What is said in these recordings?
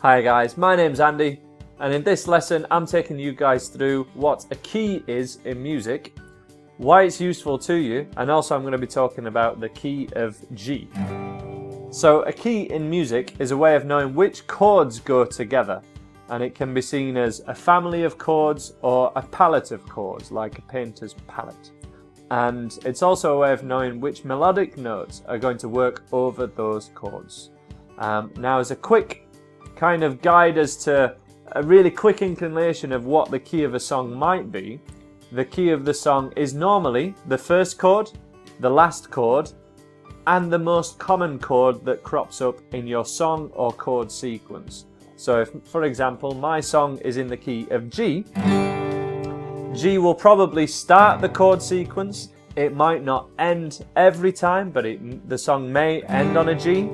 Hi guys, my name's Andy and in this lesson I'm taking you guys through what a key is in music, why it's useful to you and also I'm going to be talking about the key of G. So a key in music is a way of knowing which chords go together and it can be seen as a family of chords or a palette of chords like a painter's palette. And it's also a way of knowing which melodic notes are going to work over those chords. Um, now as a quick kind of guide us to a really quick inclination of what the key of a song might be, the key of the song is normally the first chord, the last chord, and the most common chord that crops up in your song or chord sequence. So if, for example, my song is in the key of G, G will probably start the chord sequence. It might not end every time, but it, the song may end on a G.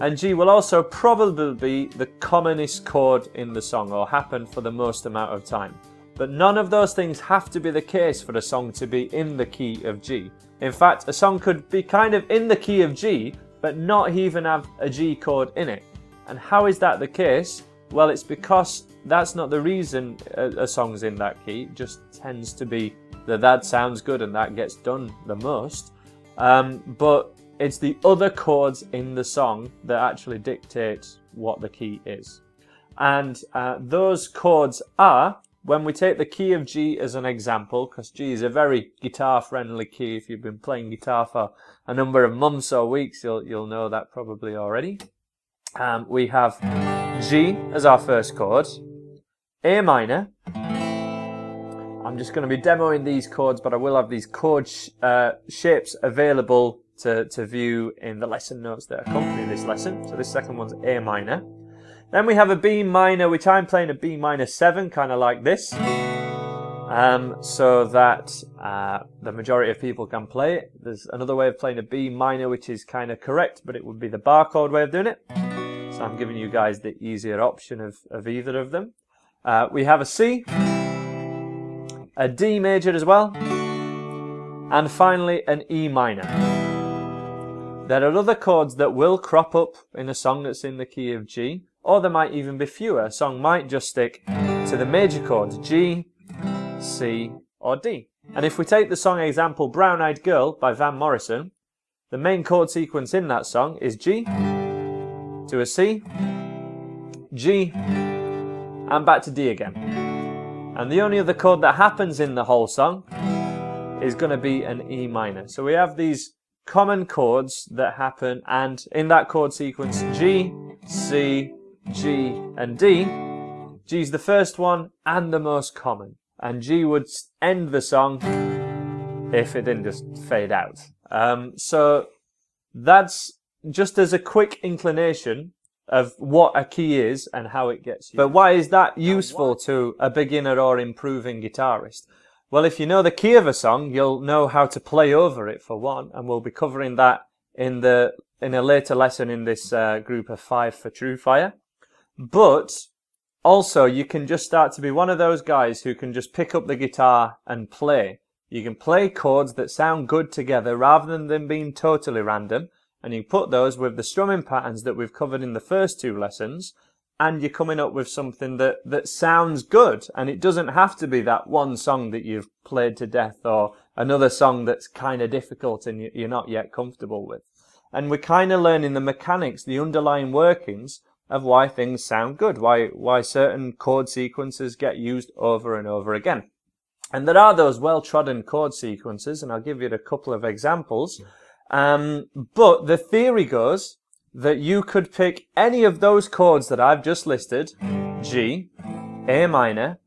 And G will also probably be the commonest chord in the song or happen for the most amount of time. But none of those things have to be the case for a song to be in the key of G. In fact, a song could be kind of in the key of G, but not even have a G chord in it. And how is that the case? Well, it's because that's not the reason a, song's in that key. It just tends to be that that sounds good and that gets done the most. Um, but it's the other chords in the song that actually dictate what the key is. And uh, those chords are, when we take the key of G as an example, because G is a very guitar friendly key, if you've been playing guitar for a number of months or weeks, you'll, you'll know that probably already. Um, we have G as our first chord, A minor. I'm just going to be demoing these chords, but I will have these chord sh uh, shapes available to, to view in the lesson notes that accompany this lesson. So this second one's A minor. Then we have a B minor, which I'm playing a B minor 7, kind of like this. Um, so that uh, the majority of people can play it. There's another way of playing a B minor, which is kind of correct, but it would be the bar chord way of doing it. So I'm giving you guys the easier option of, of either of them. Uh, we have a C, a D major as well, and finally an E minor. There are other chords that will crop up in a song that's in the key of G, or there might even be fewer. A song might just stick to the major chords G, C, or D. And if we take the song example Brown Eyed Girl by Van Morrison, the main chord sequence in that song is G, to a C, G, and back to D again. And the only other chord that happens in the whole song is going to be an E minor. So we have these common chords that happen and in that chord sequence G, C, G and D, G is the first one and the most common. And G would end the song if it didn't just fade out. Um, so that's just as a quick inclination of what a key is and how it gets used. But why is that useful to a beginner or improving guitarist? Well, if you know the key of a song, you'll know how to play over it for one, and we'll be covering that in the in a later lesson in this uh, group of five for TrueFire. But also, you can just start to be one of those guys who can just pick up the guitar and play. You can play chords that sound good together rather than them being totally random and you put those with the strumming patterns that we've covered in the first two lessons and you're coming up with something that, that sounds good and it doesn't have to be that one song that you've played to death or another song that's kind of difficult and you're not yet comfortable with. And we're kind of learning the mechanics, the underlying workings of why things sound good, why, why certain chord sequences get used over and over again. And there are those well-trodden chord sequences, and I'll give you a couple of examples. Um, but the theory goes that you could pick any of those chords that I've just listed, G, A minor,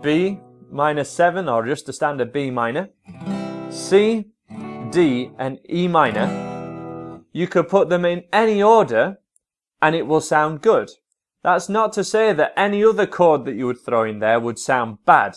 B minor 7 or just a standard B minor, C, D and E minor. You could put them in any order and it will sound good. That's not to say that any other chord that you would throw in there would sound bad.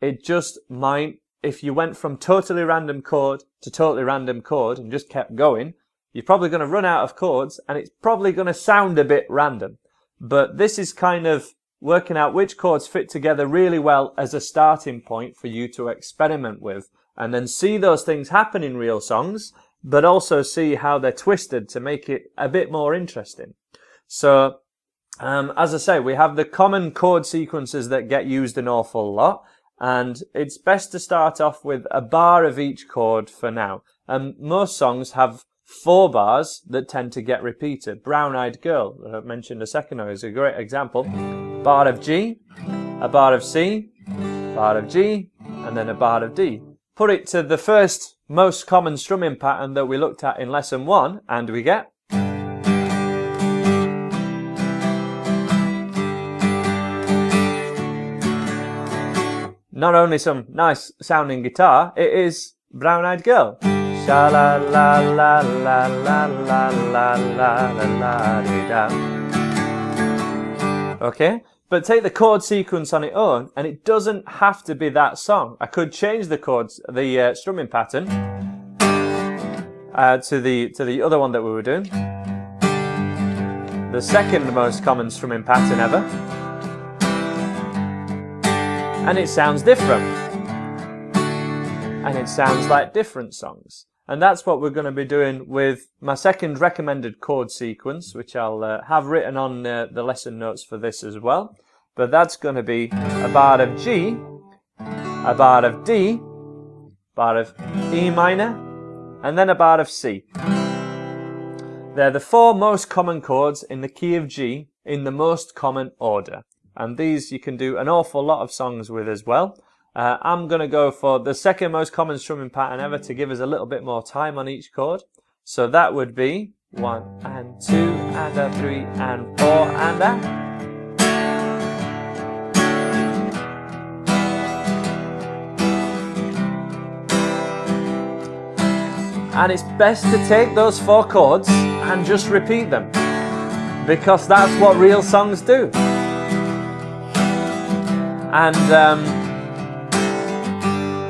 It just might if you went from totally random chord to totally random chord and just kept going, you're probably going to run out of chords and it's probably going to sound a bit random. But this is kind of working out which chords fit together really well as a starting point for you to experiment with and then see those things happen in real songs, but also see how they're twisted to make it a bit more interesting. So Um, as I say, we have the common chord sequences that get used an awful lot, and it's best to start off with a bar of each chord for now. And most songs have four bars that tend to get repeated. Brown Eyed Girl, that I mentioned a second ago, is a great example. Bar of G, a bar of C, bar of G, and then a bar of D. Put it to the first most common strumming pattern that we looked at in lesson one, and we get not only some nice sounding guitar, it is Brown Eyed Girl. La la la la la la la la la la Okay? But take the chord sequence on its own, and it doesn't have to be that song. I could change the chords, the uh, strumming pattern, uh, to the to the other one that we were doing. The second most common strumming pattern ever and it sounds different. And it sounds like different songs. And that's what we're going to be doing with my second recommended chord sequence, which I'll uh, have written on uh, the lesson notes for this as well. But that's going to be a bar of G, a bar of D, bar of E minor, and then a bar of C. They're the four most common chords in the key of G in the most common order and these you can do an awful lot of songs with as well. Uh, I'm going to go for the second most common strumming pattern ever to give us a little bit more time on each chord. So that would be one and two and a three and four and a And it's best to take those four chords and just repeat them because that's what real songs do. And um,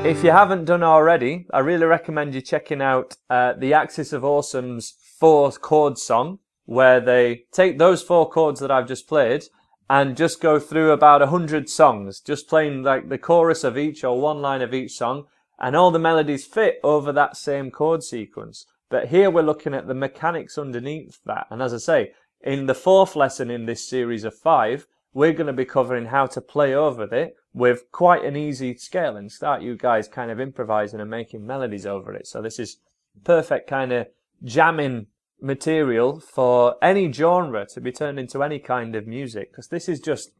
if you haven't done already, I really recommend you checking out uh, the Axis of Awesome's four chord song, where they take those four chords that I've just played and just go through about a hundred songs, just playing like the chorus of each or one line of each song, and all the melodies fit over that same chord sequence. But here we're looking at the mechanics underneath that. And as I say, in the fourth lesson in this series of five, we're going to be covering how to play over it with quite an easy scale and start you guys kind of improvising and making melodies over it. So this is perfect kind of jamming material for any genre to be turned into any kind of music because this is just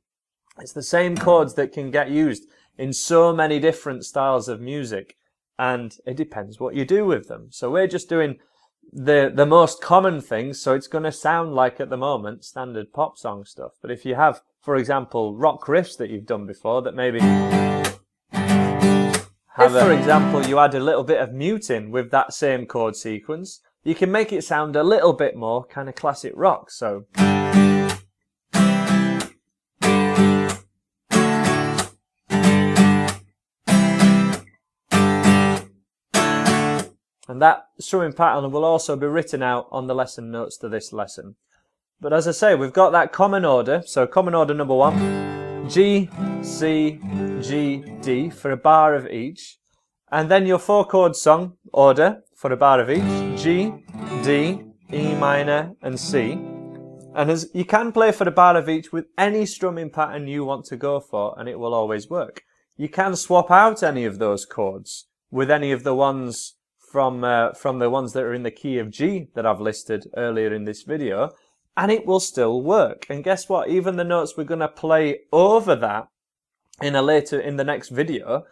it's the same chords that can get used in so many different styles of music and it depends what you do with them. So we're just doing the the most common things so it's going to sound like at the moment standard pop song stuff. But if you have for example, rock riffs that you've done before that maybe if, uh, for example, you add a little bit of muting with that same chord sequence, you can make it sound a little bit more kind of classic rock. So. And that strumming pattern will also be written out on the lesson notes to this lesson. But as I say, we've got that common order. So common order number one, G, C, G, D for a bar of each. And then your four chord song order for a bar of each, G, D, E minor and C. And as you can play for the bar of each with any strumming pattern you want to go for and it will always work. You can swap out any of those chords with any of the ones from uh, from the ones that are in the key of G that I've listed earlier in this video and it will still work. And guess what? Even the notes we're going to play over that in a later, in the next video,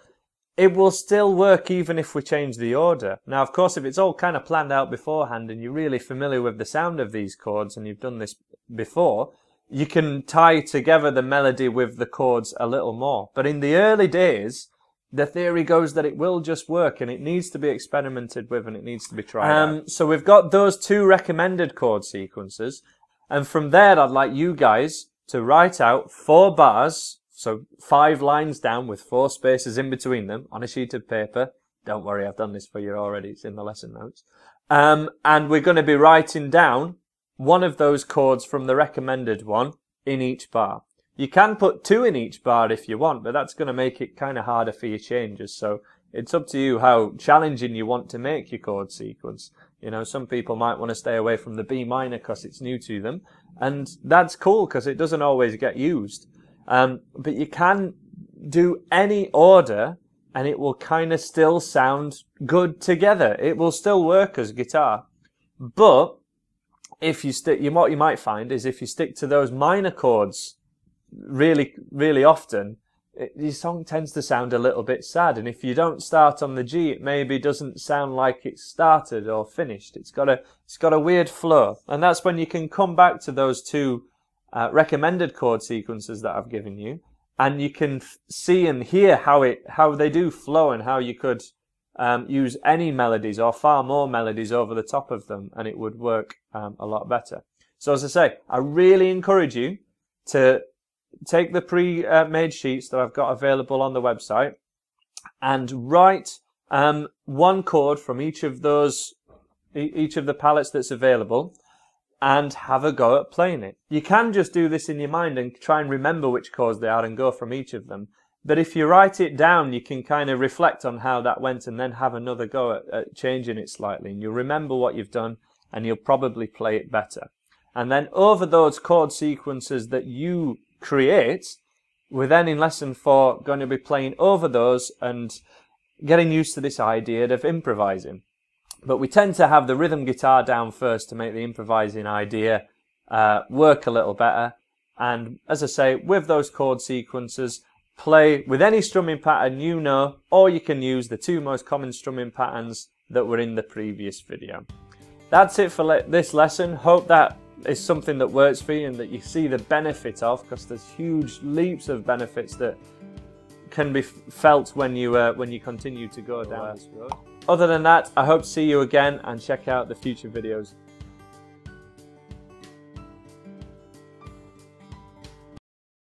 it will still work even if we change the order. Now, of course, if it's all kind of planned out beforehand and you're really familiar with the sound of these chords and you've done this before, you can tie together the melody with the chords a little more. But in the early days, the theory goes that it will just work and it needs to be experimented with and it needs to be tried um, out. So we've got those two recommended chord sequences. And from there, I'd like you guys to write out four bars, so five lines down with four spaces in between them on a sheet of paper. Don't worry, I've done this for you already. It's in the lesson notes. Um, and we're going to be writing down one of those chords from the recommended one in each bar. You can put two in each bar if you want, but that's going to make it kind of harder for your changes. So it's up to you how challenging you want to make your chord sequence. You know, some people might want to stay away from the B minor because it's new to them, and that's cool because it doesn't always get used. Um, but you can do any order and it will kind of still sound good together. It will still work as guitar. But if you stick, you, what you might find is if you stick to those minor chords really, really often, your song tends to sound a little bit sad. And if you don't start on the G, it maybe doesn't sound like it's started or finished. It's got a, it's got a weird flow. And that's when you can come back to those two uh, recommended chord sequences that I've given you. And you can f- see and hear how it, how they do flow and how you could um, use any melodies or far more melodies over the top of them and it would work um, a lot better. So as I say, I really encourage you to take the pre-made sheets that I've got available on the website and write um, one chord from each of those, each of the palettes that's available and have a go at playing it. You can just do this in your mind and try and remember which chords they are and go from each of them. But if you write it down, you can kind of reflect on how that went and then have another go at, at changing it slightly. And you'll remember what you've done and you'll probably play it better. And then over those chord sequences that you create, we're then in lesson four going to be playing over those and getting used to this idea of improvising. But we tend to have the rhythm guitar down first to make the improvising idea uh, work a little better. And as I say, with those chord sequences, play with any strumming pattern you know, or you can use the two most common strumming patterns that were in the previous video. That's it for le this lesson. Hope that is something that works for you and that you see the benefit of because there's huge leaps of benefits that can be felt when you uh, when you continue to go down this road. Other than that, I hope to see you again and check out the future videos.